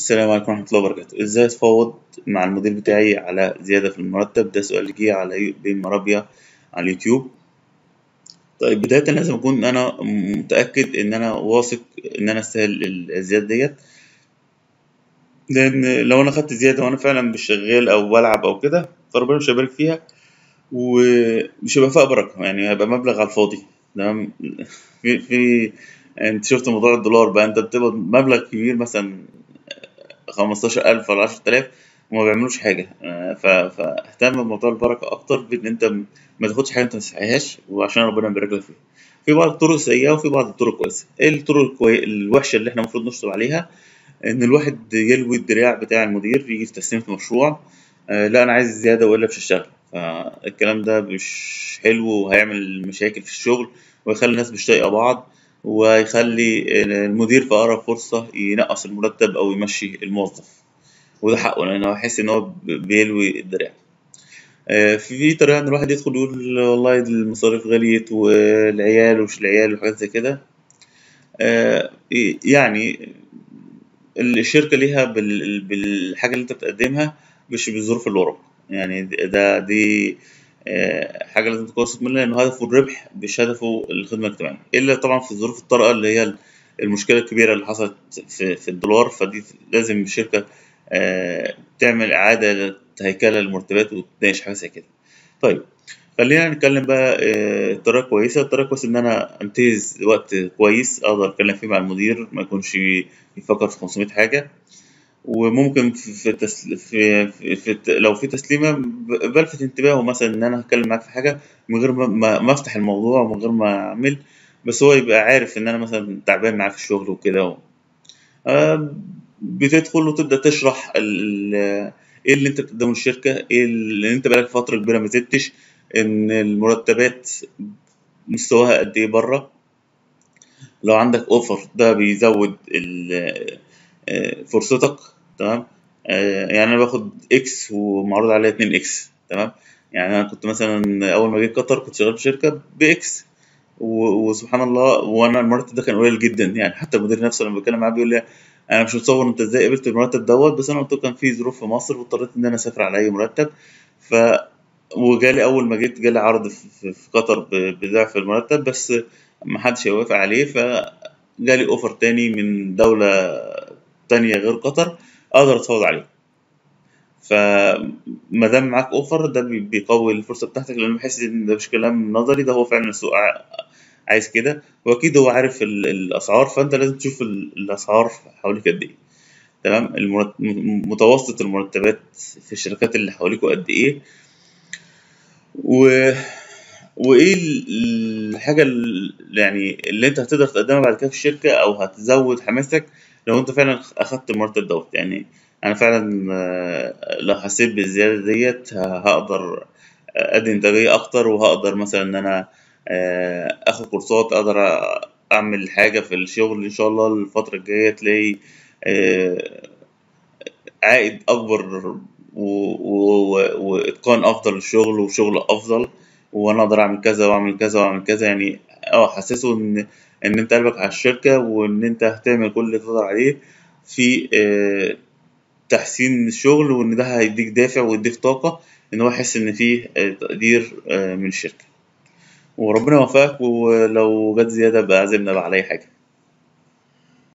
السلام عليكم ورحمة الله وبركاته. إزاي اتفاوض مع المدير بتاعي على زيادة في المرتب؟ ده سؤال جه على بين مرابيا على اليوتيوب. طيب بداية لازم أكون أنا متأكد إن أنا واثق إن أنا أستاهل الزيادة ديت. لأن لو أنا خدت زيادة وأنا فعلا مش شغال أو بلعب أو كده فربنا مش هيبارك فيها ومش هيبقى فيها بركة يعني هيبقى مبلغ على الفاضي. تمام؟ في في أنت شفت موضوع الدولار بقى. أنت بتقبض مبلغ كبير مثلا خمستاشر ألف ولا عشرة آلاف وما بيعملوش حاجة ف- فاهتم بموضوع البركة أكتر بإن أنت ما تاخدش حاجة أنت متستحقهاش وعشان ربنا يبارك لك فيها. في بعض الطرق سيئة وفي بعض الطرق كويسة، إيه الطرق الكوي... الوحشة اللي إحنا المفروض نشطب عليها؟ إن الواحد يلوي الدراع بتاع المدير يجي في تسليمة مشروع آه لا أنا عايز زيادة وإلا مش هشتغل، فالكلام ده مش حلو وهيعمل مشاكل في الشغل ويخلي الناس مش طايقة بعض وهيخلي المدير في أقرب فرصة ينقص المرتب أو يمشي الموظف. وده حقه لأن هو يحس إن هو بيلوي الدراع. آه، في طريقة إن الواحد يدخل يقول والله المصاريف غليت والعيال ومش العيال وحاجات زي كده آه، يعني الشركة ليها بال- بالحاجة اللي أنت بتقدمها مش بالظروف اللي وراك يعني ده دي آه، حاجة لازم واثق منها لأنه هدفه الربح مش هدفه الخدمة الاجتماعية. إلا طبعا في الظروف الطارئة اللي هي المشكلة الكبيرة اللي حصلت في, في الدولار فدي لازم الشركة آه، تعمل إعادة هيكلة للمرتبات وتناقش حاجة زي كده. طيب خلينا نتكلم بقى آه، الطريقة كويسة، الطريقة كويسة إن أنا أنتهز وقت كويس أقدر أتكلم فيه مع المدير ما يكونش يفكر في 500 حاجة. وممكن في في. في, لو في تسليمة ب- بلفت انتباهه مثلا إن أنا هتكلم معاك في حاجة من غير ما, أفتح الموضوع ومن غير ما أعمل بس هو يبقى عارف إن أنا مثلا تعبان معاه في الشغل وكده و... آه، بتدخل وتبدأ تشرح ال- إيه اللي أنت بتقدمه للشركة إيه اللي أنت بقالك فترة كبيرة ما زدتش إن المرتبات مستواها قد إيه بره لو عندك أوفر ده بيزود آه، فرصتك تمام؟ آه، يعني أنا باخد X ومعروض عليا 2 X تمام؟ يعني أنا كنت مثلا أول ما جيت قطر كنت شغال في شركة ب X وسبحان الله وأنا المرتب ده كان قليل جدا يعني حتى المدير نفسه لما بتكلم معاه بيقول لي أنا مش متصور أنت إزاي قبلت المرتب دوت بس أنا قلت له كان في ظروف في مصر واضطريت إن أنا أسافر على أي مرتب. ف وجالي أول ما جيت جالي عرض في قطر بضعف المرتب بس ما حدش هيوافق عليه فجالي offer تاني من دولة تانية غير قطر. أقدر اتفاوض عليه. فما دام معاك offer ده بي- بيقوي الفرصة بتاعتك لأن بحس إن ده مش كلام نظري ده هو فعلا السوق عايز كده. وأكيد هو عارف ال- الأسعار فأنت لازم تشوف ال- الأسعار حواليك قد إيه. تمام؟ متوسط المرتبات في الشركات اللي حواليكوا قد إيه. و... وإيه ال- الحاجة ال- يعني اللي أنت هتقدر تقدمها بعد كده في الشركة أو هتزود حماسك لو أنت فعلا أخدت المرتب دوت يعني أنا فعلا آه، لو حسيت بالزيادة ديت هقدر ادي إنتاجية أكتر وهقدر مثلا إن أنا آه، آخد كورسات أقدر أعمل حاجة في الشغل إن شاء الله الفترة الجاية تلاقي آه، عائد أكبر. وإتقان أفضل للشغل وشغل أفضل وأنا أقدر أعمل كذا وأعمل كذا وأعمل كذا. يعني آه حسسه إن إن أنت قلبك على الشركة وإن أنت هتعمل كل اللي تقدر عليه في آه، تحسين الشغل وإن ده هيديك دافع ويديك طاقة إن هو يحس إن فيه آه، تقدير آه، من الشركة. وربنا يوفقك ولو جت زيادة بقى عزمنا بقى على أي حاجة.